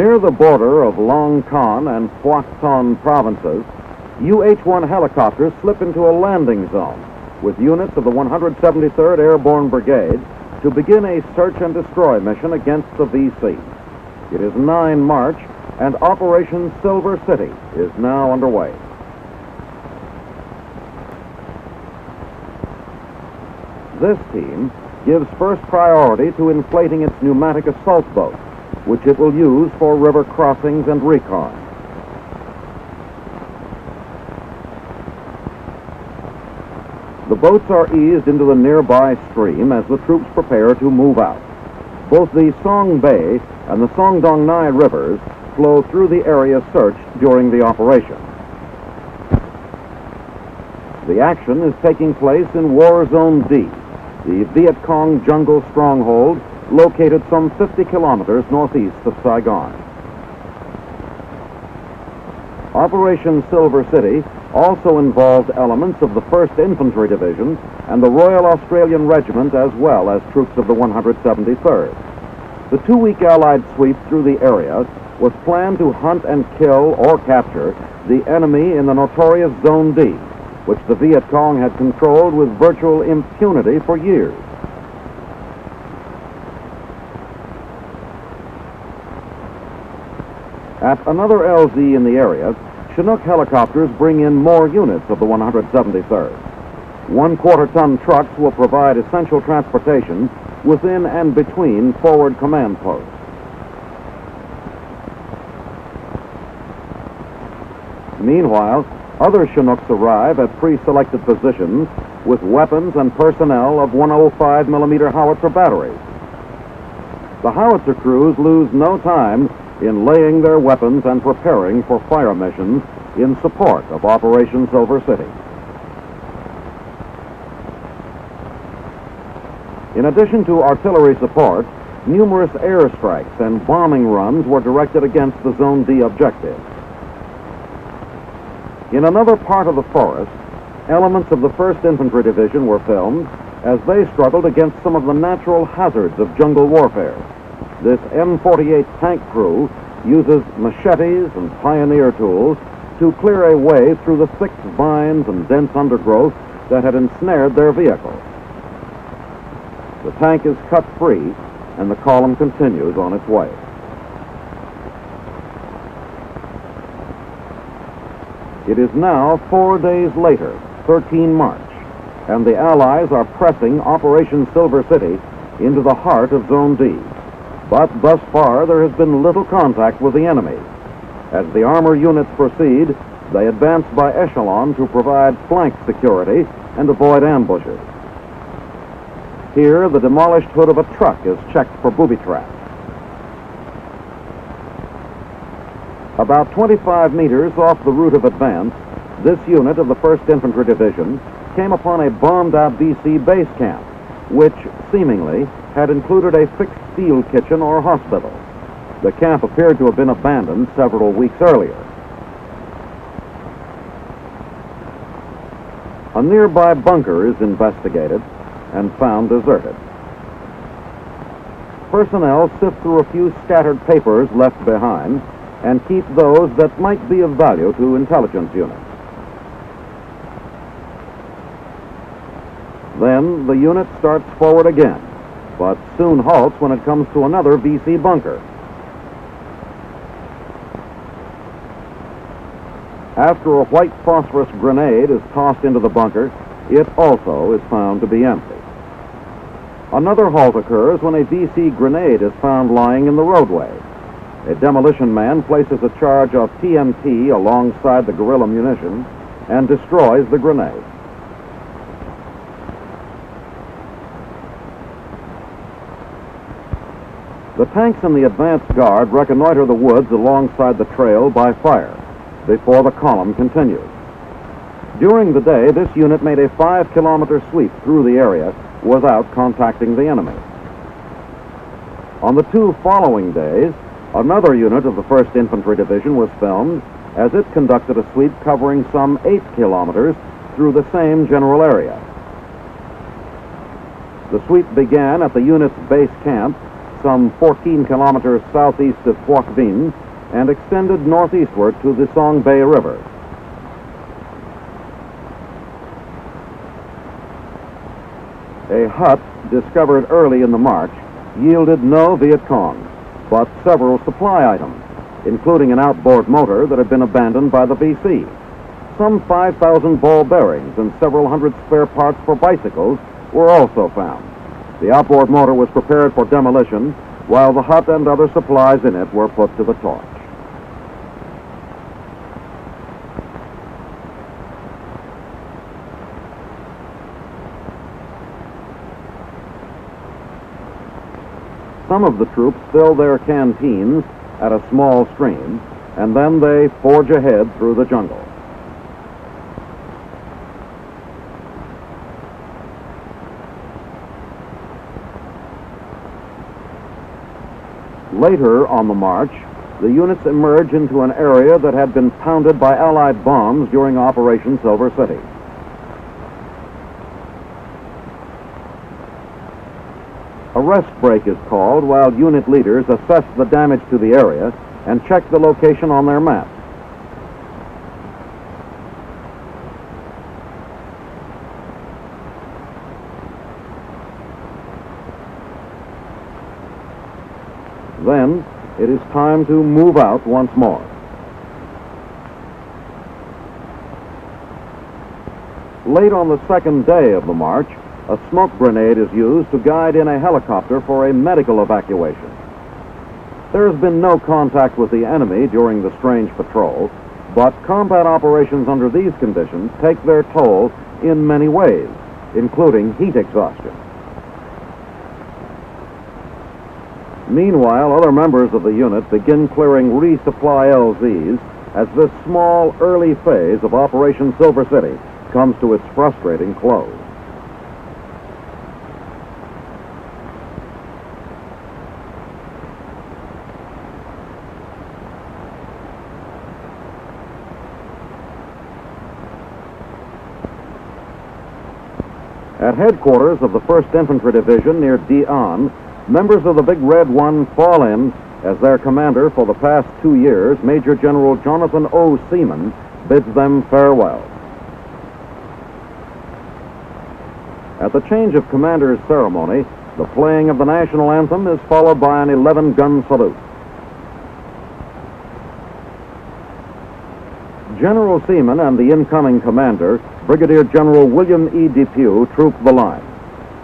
Near the border of Long Khanh and Phuoc Thanh provinces, UH-1 helicopters slip into a landing zone with units of the 173rd Airborne Brigade to begin a search and destroy mission against the VC. It is 9 March, and Operation Silver City is now underway. This team gives first priority to inflating its pneumatic assault boat which it will use for river crossings and recon. The boats are eased into the nearby stream as the troops prepare to move out. Both the Song Be and the Song Dong Nai rivers flow through the area searched during the operation. The action is taking place in War Zone D, the Viet Cong jungle stronghold located some 50 kilometers northeast of Saigon. Operation Silver City also involved elements of the 1st Infantry Division and the Royal Australian Regiment as well as troops of the 173rd. The two-week Allied sweep through the area was planned to hunt and kill or capture the enemy in the notorious Zone D, which the Viet Cong had controlled with virtual impunity for years. At another LZ in the area, Chinook helicopters bring in more units of the 173rd. One quarter ton trucks will provide essential transportation within and between forward command posts. Meanwhile, other Chinooks arrive at pre-selected positions with weapons and personnel of 105 millimeter howitzer batteries. The howitzer crews lose no time in laying their weapons and preparing for fire missions in support of Operation Silver City. In addition to artillery support, numerous airstrikes and bombing runs were directed against the Zone D objective. In another part of the forest, elements of the 1st Infantry Division were filmed as they struggled against some of the natural hazards of jungle warfare. This M48 tank crew uses machetes and pioneer tools to clear a way through the thick vines and dense undergrowth that had ensnared their vehicle. The tank is cut free, and the column continues on its way. It is now four days later, 13 March, and the Allies are pressing Operation Silver City into the heart of Zone D. But thus far, there has been little contact with the enemy. As the armor units proceed, they advance by echelon to provide flank security and avoid ambushes. Here, the demolished hood of a truck is checked for booby traps. About 25 meters off the route of advance, this unit of the 1st Infantry Division came upon a bombed-out VC base camp, which, seemingly, had included a fixed steel kitchen or hospital. The camp appeared to have been abandoned several weeks earlier. A nearby bunker is investigated and found deserted. Personnel sift through a few scattered papers left behind and keep those that might be of value to intelligence units. Then the unit starts forward again but soon halts when it comes to another VC bunker. After a white phosphorus grenade is tossed into the bunker, it also is found to be empty. Another halt occurs when a VC grenade is found lying in the roadway. A demolition man places a charge of TNT alongside the guerrilla munition and destroys the grenade. The tanks in the advance guard reconnoiter the woods alongside the trail by fire before the column continues. During the day, this unit made a five kilometer sweep through the area without contacting the enemy. On the two following days, another unit of the 1st Infantry Division was filmed as it conducted a sweep covering some eight kilometers through the same general area. The sweep began at the unit's base camp, some 14 kilometers southeast of Phuoc Vinh, and extended northeastward to the Song Be River. A hut discovered early in the march yielded no Viet Cong, but several supply items, including an outboard motor that had been abandoned by the VC. Some 5,000 ball bearings and several hundred spare parts for bicycles were also found. The outboard motor was prepared for demolition, while the hut and other supplies in it were put to the torch. Some of the troops fill their canteens at a small stream, and then they forge ahead through the jungle. Later on the march, the units emerge into an area that had been pounded by Allied bombs during Operation Silver City. A rest break is called while unit leaders assess the damage to the area and check the location on their maps. Then it is time to move out once more. Late on the second day of the march, a smoke grenade is used to guide in a helicopter for a medical evacuation. There has been no contact with the enemy during the strange patrol, but combat operations under these conditions take their toll in many ways, including heat exhaustion. Meanwhile, other members of the unit begin clearing resupply LZs as this small early phase of Operation Silver City comes to its frustrating close. At headquarters of the 1st Infantry Division near Di An, members of the Big Red One fall in as their commander for the past two years, Major General Jonathan O. Seaman, bids them farewell. At the change of commander's ceremony, the playing of the national anthem is followed by an 11 gun salute. General Seaman and the incoming commander, Brigadier General William E. DePuy, troop the line.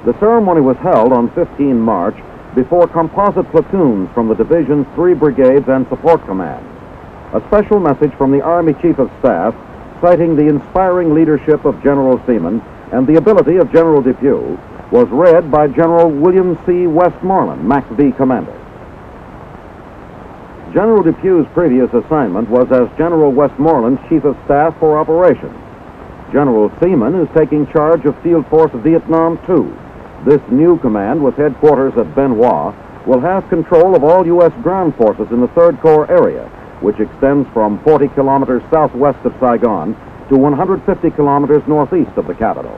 The ceremony was held on 15 March before composite platoons from the division's three brigades and support commands. A special message from the Army Chief of Staff citing the inspiring leadership of General Seaman and the ability of General DePuy was read by General William C. Westmoreland, MACV commander. General DePuy's previous assignment was as General Westmoreland's Chief of Staff for Operations. General Seaman is taking charge of Field Force Vietnam II. This new command, with headquarters at Hoa, will have control of all U.S. ground forces in the 3rd Corps area, which extends from 40 kilometers southwest of Saigon to 150 kilometers northeast of the capital.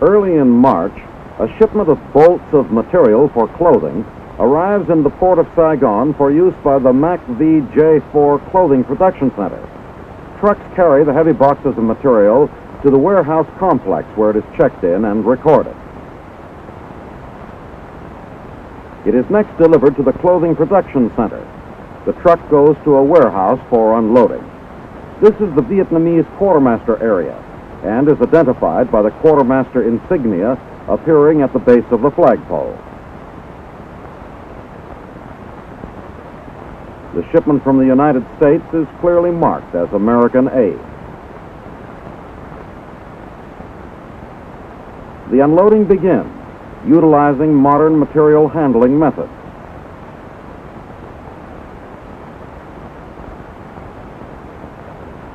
Early in March, a shipment of bolts of material for clothing arrives in the port of Saigon for use by the MACV J4 Clothing Production Center. Trucks carry the heavy boxes of material to the warehouse complex where it is checked in and recorded. It is next delivered to the Clothing Production Center. The truck goes to a warehouse for unloading. This is the Vietnamese quartermaster area and is identified by the quartermaster insignia appearing at the base of the flagpole. The shipment from the United States is clearly marked as American aid. The unloading begins, utilizing modern material handling methods.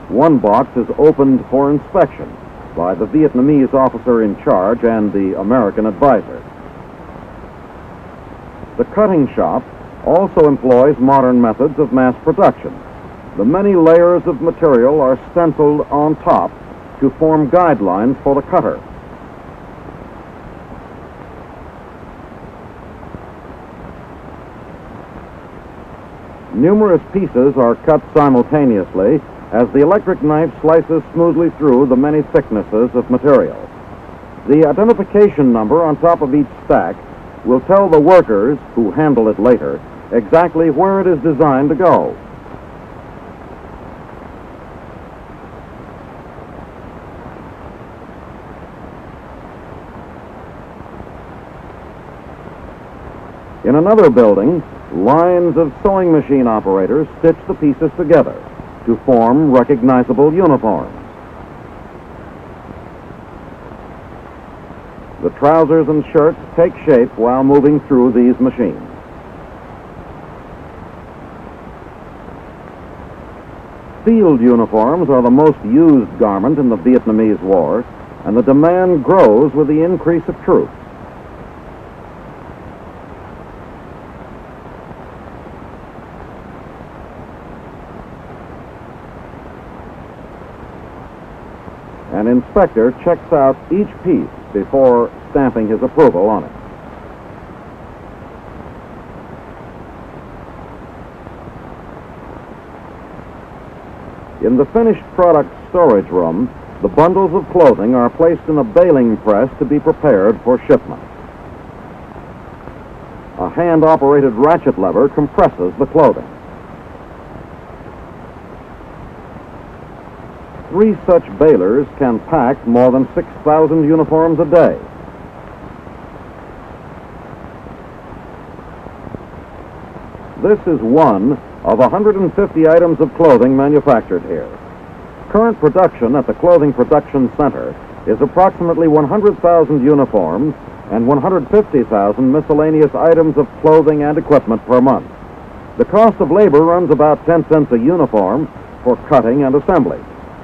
One box is opened for inspection by the Vietnamese officer in charge and the American advisor. The cutting shop also employs modern methods of mass production. The many layers of material are stenciled on top to form guidelines for the cutter. Numerous pieces are cut simultaneously as the electric knife slices smoothly through the many thicknesses of material. The identification number on top of each stack will tell the workers who handle it later exactly where it is designed to go. In another building, lines of sewing machine operators stitch the pieces together to form recognizable uniforms. The trousers and shirts take shape while moving through these machines. Field uniforms are the most used garment in the Vietnamese War, and the demand grows with the increase of troops. An inspector checks out each piece before stamping his approval on it. In the finished product storage room, the bundles of clothing are placed in a baling press to be prepared for shipment. A hand operated ratchet lever compresses the clothing. Three such balers can pack more than 6,000 uniforms a day. This is one of 150 items of clothing manufactured here. Current production at the Clothing Production Center is approximately 100,000 uniforms and 150,000 miscellaneous items of clothing and equipment per month. The cost of labor runs about 10 cents a uniform for cutting and assembly.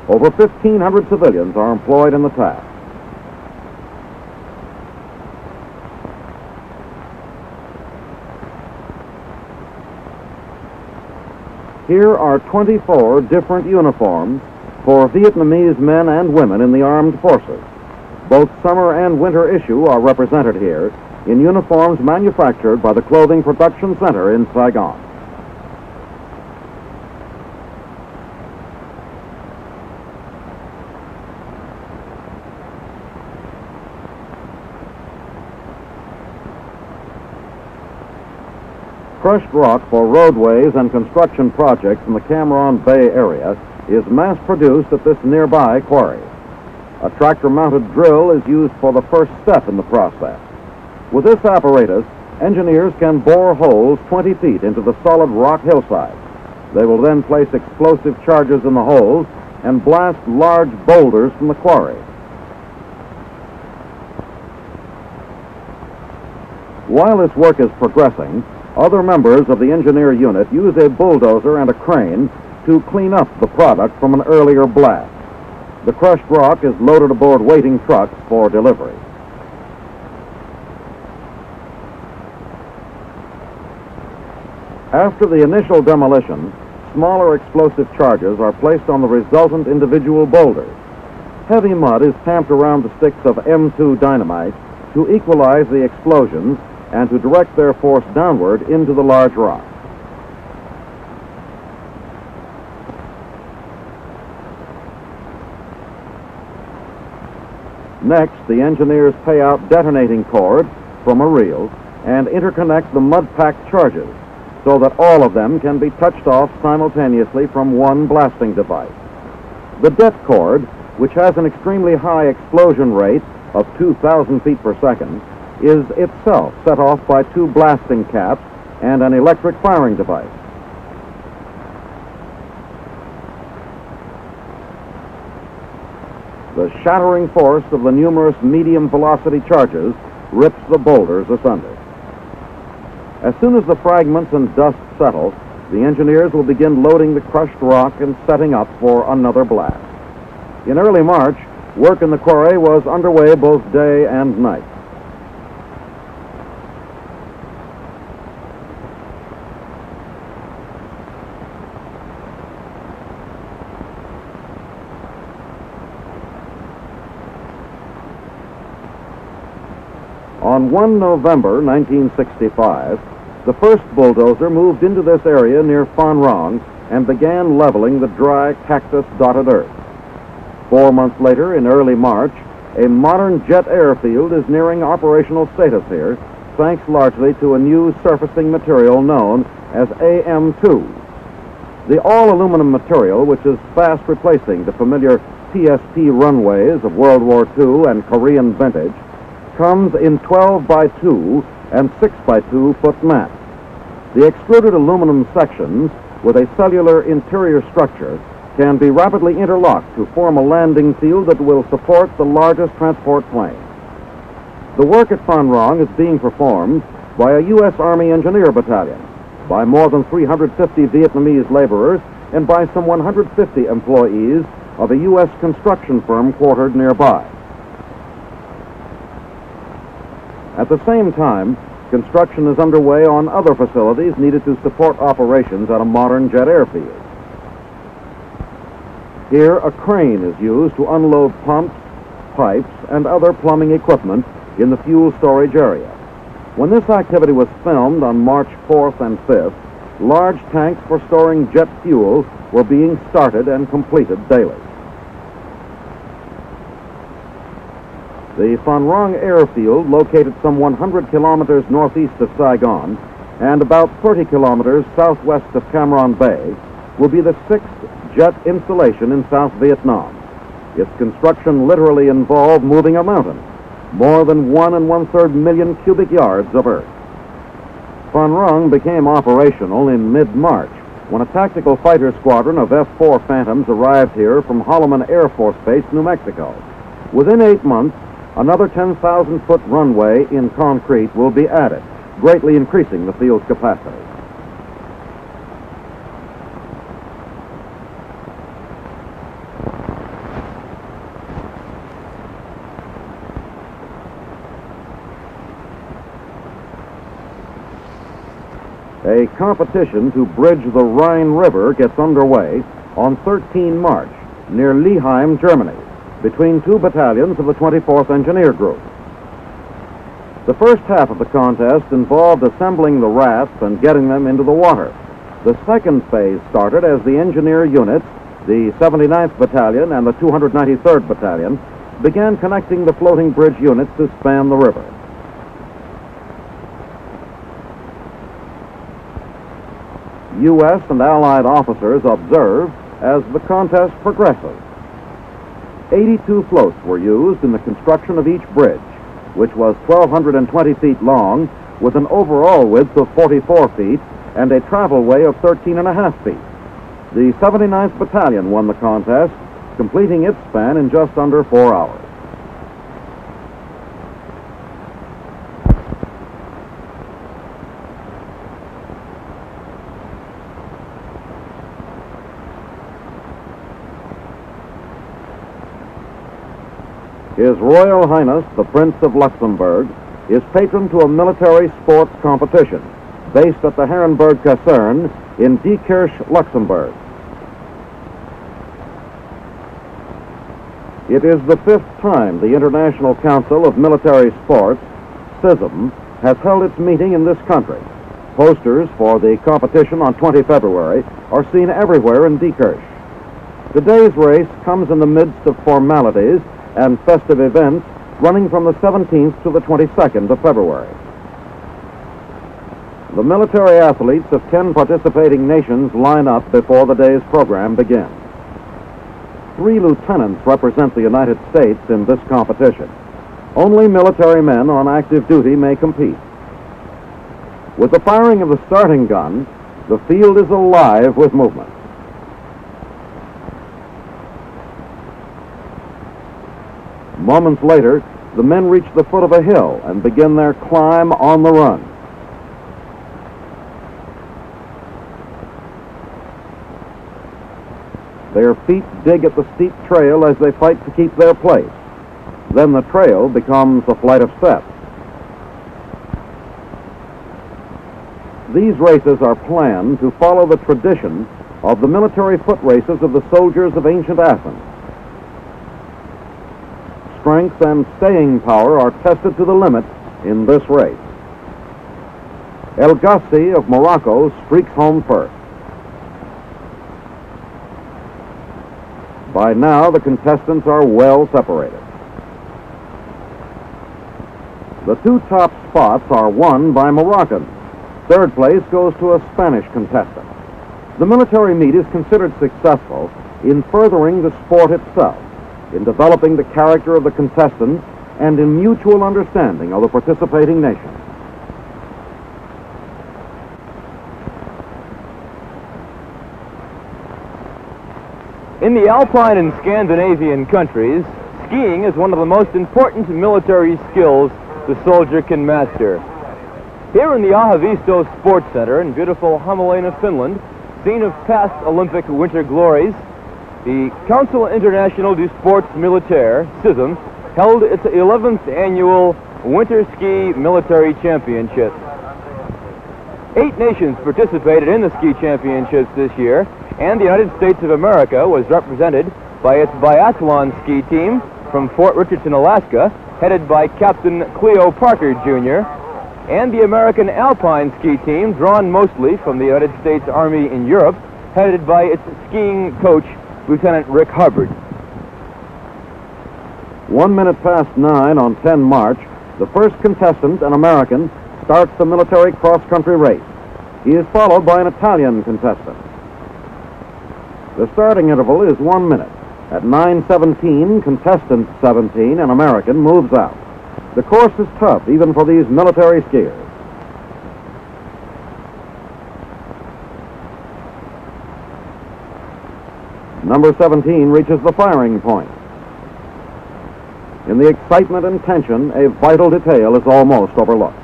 Over 1,500 civilians are employed in the task. Here are 24 different uniforms for Vietnamese men and women in the armed forces. Both summer and winter issue are represented here in uniforms manufactured by the Clothing Production Center in Saigon. Crushed rock for roadways and construction projects in the Cam Ranh Bay area is mass produced at this nearby quarry. A tractor mounted drill is used for the first step in the process. With this apparatus, engineers can bore holes 20 feet into the solid rock hillside. They will then place explosive charges in the holes and blast large boulders from the quarry. While this work is progressing, other members of the engineer unit use a bulldozer and a crane to clean up the product from an earlier blast. The crushed rock is loaded aboard waiting trucks for delivery. After the initial demolition, smaller explosive charges are placed on the resultant individual boulders. Heavy mud is tamped around the sticks of M2 dynamite to equalize the explosions and to direct their force downward into the large rock. Next, the engineers pay out detonating cord from a reel and interconnect the mud-packed charges so that all of them can be touched off simultaneously from one blasting device. The det cord, which has an extremely high explosion rate of 2,000 feet per second, is itself set off by two blasting caps and an electric firing device. The shattering force of the numerous medium velocity charges rips the boulders asunder. As soon as the fragments and dust settle, the engineers will begin loading the crushed rock and setting up for another blast. In early March, work in the quarry was underway both day and night. On 1 November 1965, the first bulldozer moved into this area near Phan Rang and began leveling the dry cactus dotted earth. Four months later, in early March, a modern jet airfield is nearing operational status here, thanks largely to a new surfacing material known as AM2. The all aluminum material, which is fast replacing the familiar PSP runways of World War II and Korean vintage, comes in 12 by 2 and 6 by 2 foot mats. The extruded aluminum sections with a cellular interior structure can be rapidly interlocked to form a landing field that will support the largest transport plane. The work at Phan Rang is being performed by a U.S. Army Engineer Battalion, by more than 350 Vietnamese laborers, and by some 150 employees of a U.S. construction firm quartered nearby. At the same time, construction is underway on other facilities needed to support operations at a modern jet airfield. Here, a crane is used to unload pumps, pipes, and other plumbing equipment in the fuel storage area. When this activity was filmed on March 4th and 5th, large tanks for storing jet fuel were being started and completed daily. The Phan Rang airfield, located some 100 kilometers northeast of Saigon and about 30 kilometers southwest of Cam Ranh Bay, will be the sixth jet installation in South Vietnam. Its construction literally involved moving a mountain, more than one and one third million cubic yards of earth. Phan Rang became operational in mid March when a tactical fighter squadron of F 4 Phantoms arrived here from Holloman Air Force Base, New Mexico. Within eight months, Another 10,000 foot runway in concrete will be added, greatly increasing the field's capacity. A competition to bridge the Rhine River gets underway on 13 March near Leeheim, Germany between two battalions of the 24th Engineer Group. The first half of the contest involved assembling the rafts and getting them into the water. The second phase started as the engineer units, the 79th Battalion and the 293rd Battalion, began connecting the floating bridge units to span the river. U.S. and Allied officers observe as the contest progresses. 82 floats were used in the construction of each bridge, which was 1,220 feet long with an overall width of 44 feet and a travelway of 13 and a half feet. The 79th Battalion won the contest, completing its span in just under four hours. His Royal Highness, the Prince of Luxembourg, is patron to a military sports competition based at the Herrenberg Kaserne in Diekirch, Luxembourg. It is the fifth time the International Council of Military Sports, CISM, has held its meeting in this country. Posters for the competition on 20 February are seen everywhere in Diekirch. Today's race comes in the midst of formalities and festive events running from the 17th to the 22nd of February. The military athletes of 10 participating nations line up before the day's program begins. Three lieutenants represent the United States in this competition. Only military men on active duty may compete. With the firing of the starting gun, the field is alive with movement. Moments later, the men reach the foot of a hill and begin their climb on the run. Their feet dig at the steep trail as they fight to keep their place. Then the trail becomes a flight of steps. These races are planned to follow the tradition of the military foot races of the soldiers of ancient Athens. Strength and staying power are tested to the limit in this race. El Gassi of Morocco streaks home first. By now, the contestants are well separated. The two top spots are won by Moroccans. Third place goes to a Spanish contestant. The military meet is considered successful in furthering the sport itself, in developing the character of the contestants, and in mutual understanding of the participating nations. In the Alpine and Scandinavian countries, skiing is one of the most important military skills the soldier can master. Here in the Ahvenisto Sports Center in beautiful Hämeenlinna, Finland, scene of past Olympic winter glories, the Council International du Sports Militaire, CISM, held its 11th annual Winter Ski Military Championship. Eight nations participated in the ski championships this year, and the United States of America was represented by its biathlon ski team from Fort Richardson, Alaska, headed by Captain Cleo Parker Jr., and the American Alpine ski team, drawn mostly from the United States Army in Europe, headed by its skiing coach, Lieutenant Rick Hubbard. One minute past nine on 10 March, the first contestant, an American, starts the military cross-country race. He is followed by an Italian contestant. The starting interval is one minute. At 9.17, contestant 17, an American, moves out. The course is tough, even for these military skiers. Number 17 reaches the firing point. In the excitement and tension, a vital detail is almost overlooked.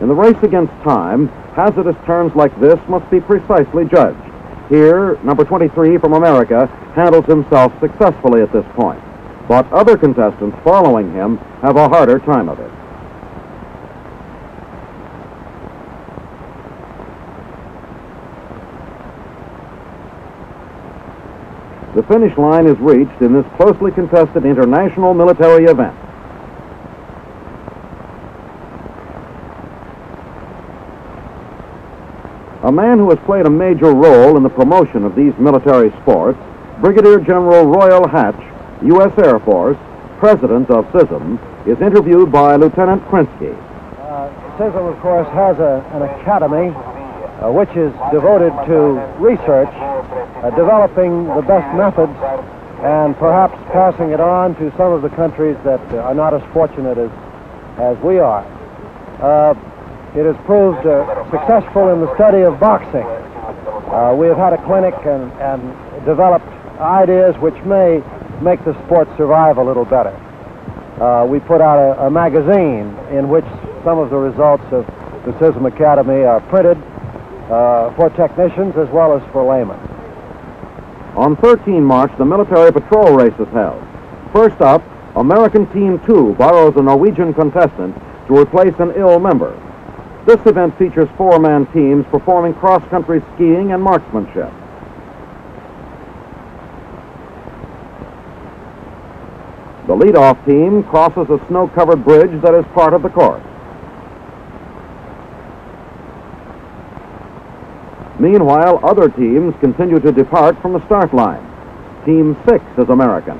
In the race against time, hazardous turns like this must be precisely judged. Here, number 23 from America handles himself successfully at this point, but other contestants following him have a harder time of it. The finish line is reached in this closely contested international military event. A man who has played a major role in the promotion of these military sports, Brigadier General Royal Hatch, U.S. Air Force, President of CISM, is interviewed by Lieutenant Krinsky. Uh, CISM, of course, has a, an academy uh, which is devoted to research, uh, developing the best methods, and perhaps passing it on to some of the countries that are not as fortunate as, as we are. Uh, it has proved uh, successful in the study of boxing. Uh, we have had a clinic and, and developed ideas which may make the sport survive a little better. Uh, we put out a, a, magazine in which some of the results of the CISM Academy are printed uh, for technicians as well as for laymen. On 13 March, the military patrol race is held. First up, American Team 2 borrows a Norwegian contestant to replace an ill member. This event features four-man teams performing cross-country skiing and marksmanship. The lead-off team crosses a snow-covered bridge that is part of the course. Meanwhile, other teams continue to depart from the start line. Team 6 is American.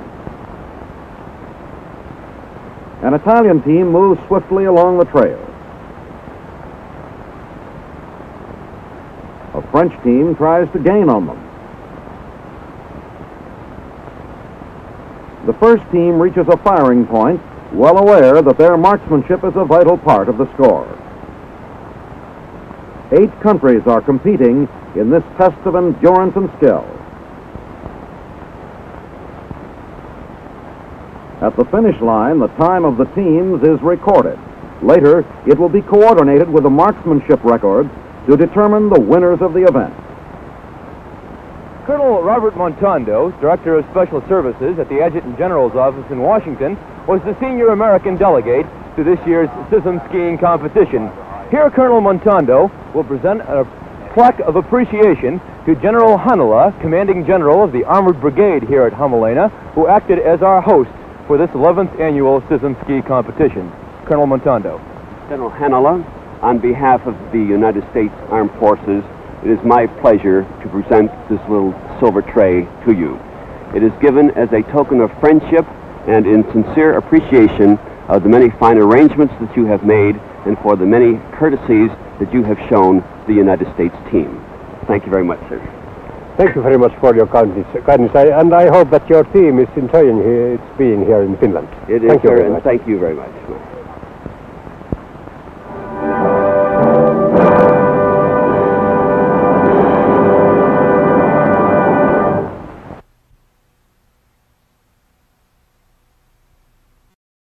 An Italian team moves swiftly along the trail. A French team tries to gain on them. The first team reaches a firing point, well aware that their marksmanship is a vital part of the score. Eight countries are competing in this test of endurance and skill. At the finish line, the time of the teams is recorded. Later, it will be coordinated with the marksmanship records to determine the winners of the event. Colonel Robert Montando, Director of Special Services at the Adjutant General's office in Washington, was the senior American delegate to this year's CISM skiing competition. Here, Colonel Montando will present a plaque of appreciation to General Hanala, Commanding General of the Armored Brigade here at Hämeenlinna, who acted as our host for this 11th annual CISM ski competition. Colonel Montando. General Hanala, on behalf of the United States Armed Forces, it is my pleasure to present this little silver tray to you. It is given as a token of friendship and in sincere appreciation of the many fine arrangements that you have made and for the many courtesies that you have shown the United States team. Thank you very much, sir. Thank you very much for your kindness, kindness. I, and I hope that your team is enjoying here, its being here in Finland. It is, thank you sir, and much. thank you very much.